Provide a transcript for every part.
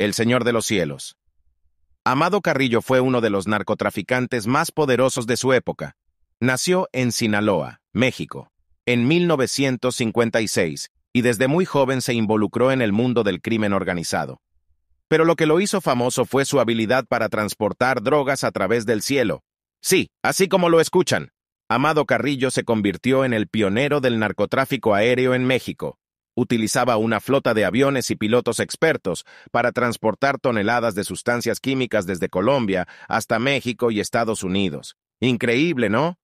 El Señor de los Cielos. Amado Carrillo fue uno de los narcotraficantes más poderosos de su época. Nació en Sinaloa, México, en 1956, y desde muy joven se involucró en el mundo del crimen organizado. Pero lo que lo hizo famoso fue su habilidad para transportar drogas a través del cielo. Sí, así como lo escuchan. Amado Carrillo se convirtió en el pionero del narcotráfico aéreo en México, utilizaba una flota de aviones y pilotos expertos para transportar toneladas de sustancias químicas desde Colombia hasta México y Estados Unidos. Increíble, ¿no?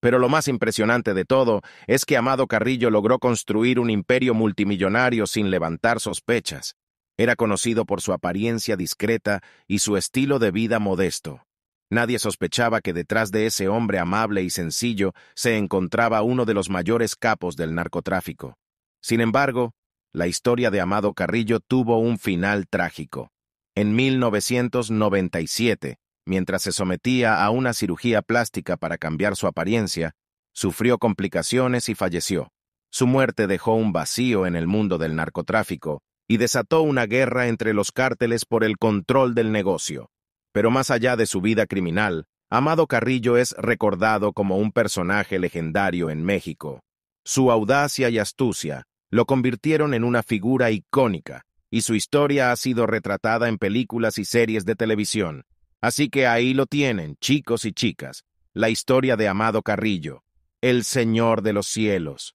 Pero lo más impresionante de todo es que Amado Carrillo logró construir un imperio multimillonario sin levantar sospechas. Era conocido por su apariencia discreta y su estilo de vida modesto. Nadie sospechaba que detrás de ese hombre amable y sencillo se encontraba uno de los mayores capos del narcotráfico. Sin embargo, la historia de Amado Carrillo tuvo un final trágico. En 1997, mientras se sometía a una cirugía plástica para cambiar su apariencia, sufrió complicaciones y falleció. Su muerte dejó un vacío en el mundo del narcotráfico y desató una guerra entre los cárteles por el control del negocio. Pero más allá de su vida criminal, Amado Carrillo es recordado como un personaje legendario en México. Su audacia y astucia lo convirtieron en una figura icónica, y su historia ha sido retratada en películas y series de televisión. Así que ahí lo tienen, chicos y chicas, la historia de Amado Carrillo, el Señor de los cielos.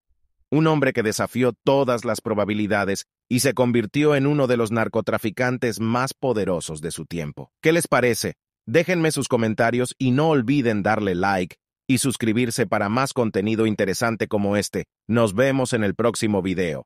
Un hombre que desafió todas las probabilidades y se convirtió en uno de los narcotraficantes más poderosos de su tiempo. ¿Qué les parece? Déjenme sus comentarios y no olviden darle like y suscribirse para más contenido interesante como este. Nos vemos en el próximo video.